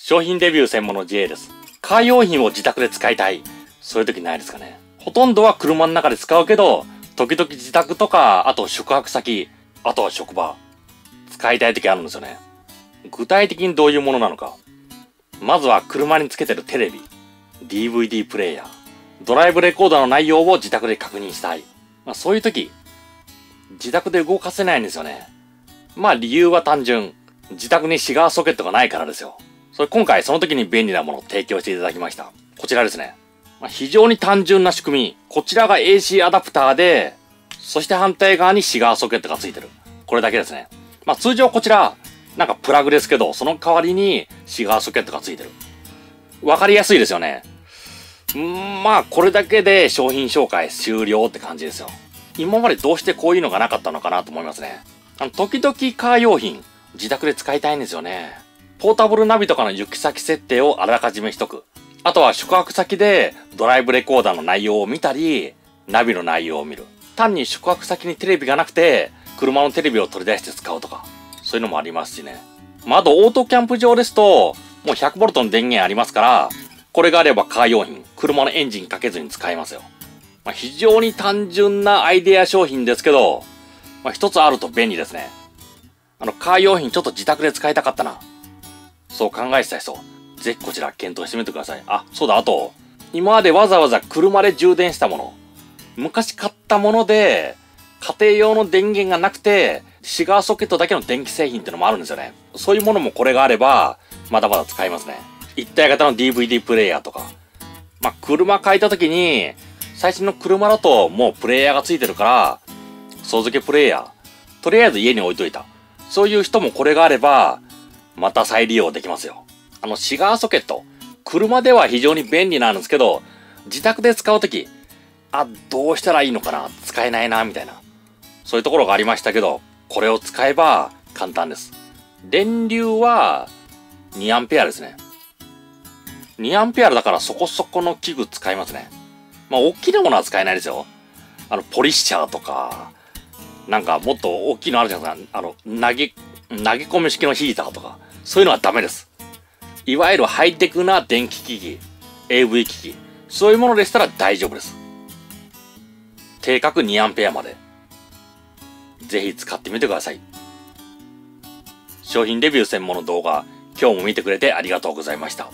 商品レビュー専門の JA です。カー用品を自宅で使いたい。そういう時ないですかね。ほとんどは車の中で使うけど、時々自宅とか、あと宿泊先、あとは職場、使いたい時あるんですよね。具体的にどういうものなのか。まずは車につけてるテレビ、DVD プレイヤー、ドライブレコーダーの内容を自宅で確認したい。まあそういう時、自宅で動かせないんですよね。まあ理由は単純。自宅にシガーソケットがないからですよ。それ今回その時に便利なものを提供していただきました。こちらですね。まあ、非常に単純な仕組み。こちらが AC アダプターで、そして反対側にシガーソケットがついてる。これだけですね。まあ通常こちら、なんかプラグですけど、その代わりにシガーソケットがついてる。わかりやすいですよね。んまあこれだけで商品紹介終了って感じですよ。今までどうしてこういうのがなかったのかなと思いますね。あの、時々カー用品、自宅で使いたいんですよね。ポータブルナビとかの行き先設定をあらかじめしとく。あとは宿泊先でドライブレコーダーの内容を見たり、ナビの内容を見る。単に宿泊先にテレビがなくて、車のテレビを取り出して使うとか、そういうのもありますしね。まあ、あとオートキャンプ場ですと、もう 100V の電源ありますから、これがあればカー用品、車のエンジンかけずに使えますよ。まあ、非常に単純なアイデア商品ですけど、まあ、一つあると便利ですね。あの、カー用品ちょっと自宅で使いたかったな。そう考えてた人、ぜひこちら検討してみてください。あ、そうだ、あと、今までわざわざ車で充電したもの、昔買ったもので、家庭用の電源がなくて、シガーソケットだけの電気製品ってのもあるんですよね。そういうものもこれがあれば、まだまだ使えますね。一体型の DVD プレイヤーとか。まあ、車買いた時に、最新の車だともうプレイヤーがついてるから、総付けプレイヤー、とりあえず家に置いといた。そういう人もこれがあれば、また再利用できますよ。あの、シガーソケット。車では非常に便利なんですけど、自宅で使うとき、あ、どうしたらいいのかな？使えないな、みたいな。そういうところがありましたけど、これを使えば簡単です。電流は2アンペアですね。2アンペアだからそこそこの器具使いますね。まあ、大きなものは使えないですよ。あの、ポリッシャーとか、なんかもっと大きいのあるじゃないですか。あの、投げ、投げ込み式のヒーターとか、そういうのはダメです。いわゆるハイテクな電気機器、AV 機器、そういうものでしたら大丈夫です。定格 2A まで。ぜひ使ってみてください。商品レビュー専門の動画、今日も見てくれてありがとうございました。